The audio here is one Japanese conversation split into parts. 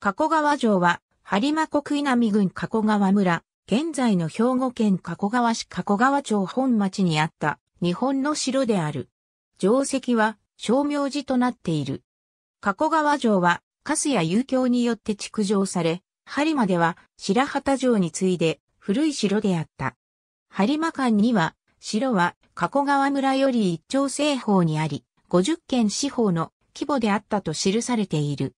加古川城は、播磨国稲見郡加古川村、現在の兵庫県加古川市加古川町本町にあった日本の城である。城跡は、商名寺となっている。加古川城は、粕谷遊興によって築城され、播磨では白旗城に次いで古い城であった。播磨間には、城は加古川村より一丁西方にあり、50軒四方の規模であったと記されている。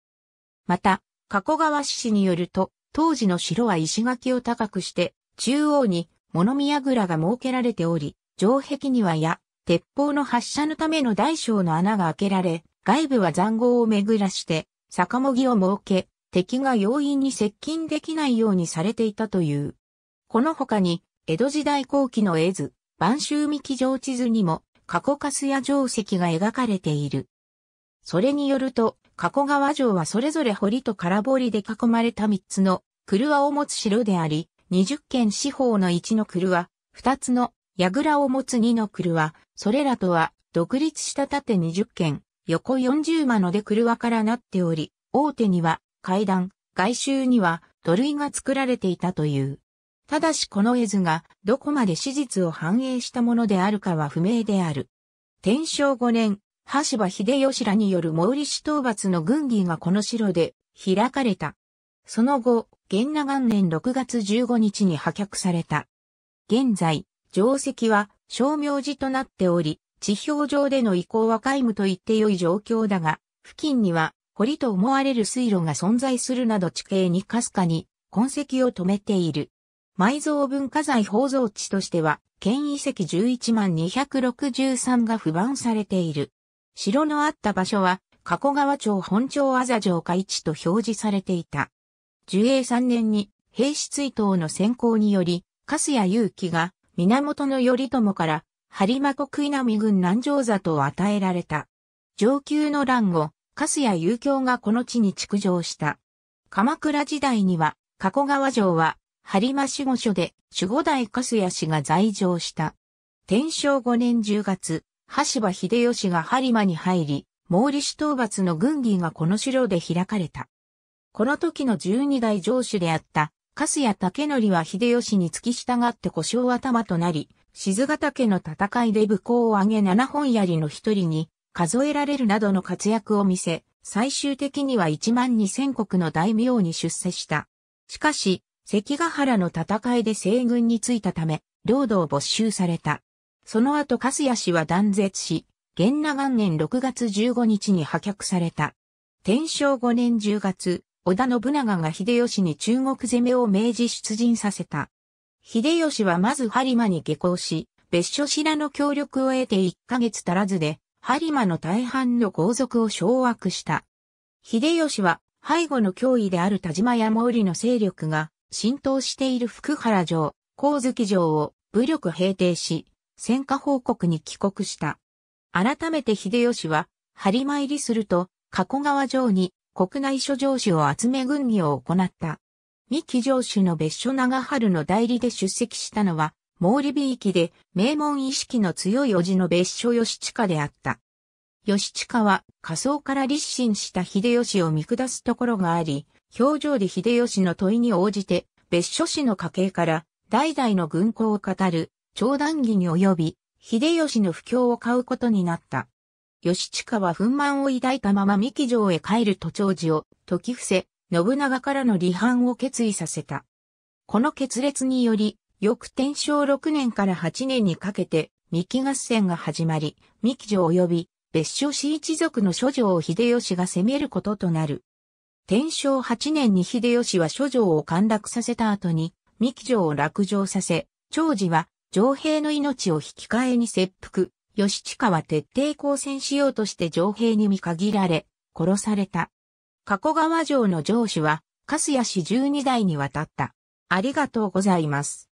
また、加古川市市によると、当時の城は石垣を高くして、中央に物見櫓が設けられており、城壁には矢、鉄砲の発射のための大小の穴が開けられ、外部は残壕を巡らして、坂もぎを設け、敵が容易に接近できないようにされていたという。この他に、江戸時代後期の絵図、晩秋未城地図にも、過去カスや城跡が描かれている。それによると、加古川城はそれぞれ堀と空堀で囲まれた三つの車を持つ城であり、二十軒四方の一の車、二つの櫓を持つ二の車、それらとは独立した縦二十軒、横四十間ので車からなっており、大手には階段、外周には土塁が作られていたという。ただしこの絵図がどこまで史実を反映したものであるかは不明である。天正5年、橋場秀吉らによる毛利氏討伐の軍議がこの城で開かれた。その後、元那元年6月15日に破却された。現在、定石は商名寺となっており、地表上での移行は皆無と言って良い状況だが、付近には堀と思われる水路が存在するなど地形にかすかに痕跡を止めている。埋蔵文化財宝蔵地としては、県遺跡11万263が不番されている。城のあった場所は、加古川町本町あざ城下市と表示されていた。樹永3年に、兵士追悼の先行により、粕谷勇気が、源頼朝から、播磨国稲見郡南城里を与えられた。上級の乱後、粕谷遊興がこの地に築城した。鎌倉時代には、加古川城は、播磨守護所で守護代粕谷氏が在城した。天正5年10月、橋場秀吉が播磨に入り、毛利氏討伐の軍議がこの城で開かれた。この時の十二代城主であった、粕谷武則は秀吉に付き従って故障頭となり、静ヶ岳の戦いで武功を挙げ七本槍の一人に数えられるなどの活躍を見せ、最終的には一万二千国の大名に出世した。しかし、関ヶ原の戦いで西軍についたため、領土を没収された。その後、粕谷氏は断絶し、元那元年6月15日に破却された。天正5年10月、織田信長が秀吉に中国攻めを命じ出陣させた。秀吉はまず播磨に下校し、別所白の協力を得て1ヶ月足らずで、播磨の大半の皇族を掌握した。秀吉は背後の脅威である田島や毛利の勢力が浸透している福原城、光月城を武力平定し、戦果報告に帰国した。改めて秀吉は、張り参りすると、加古川城に国内諸城主を集め軍議を行った。三木城主の別所長春の代理で出席したのは、毛利美域で名門意識の強い叔父の別所義親であった。義親は仮想から立身した秀吉を見下すところがあり、表情で秀吉の問いに応じて、別所氏の家系から代々の軍功を語る長談義に及び、秀吉の不況を買うことになった。義親は憤懣を抱いたまま三木城へ帰る途長寺を解き伏せ、信長からの離反を決意させた。この決裂により、翌天正6年から8年にかけて、三木合戦が始まり、三木城及び別所氏一族の諸城を秀吉が攻めることとなる。天正8年に秀吉は諸城を陥落させた後に、三木城を落城させ、長治は上兵の命を引き換えに切腹、義親は徹底抗戦しようとして上兵に見限られ、殺された。加古川城の城主は、粕谷氏十二代にわたった。ありがとうございます。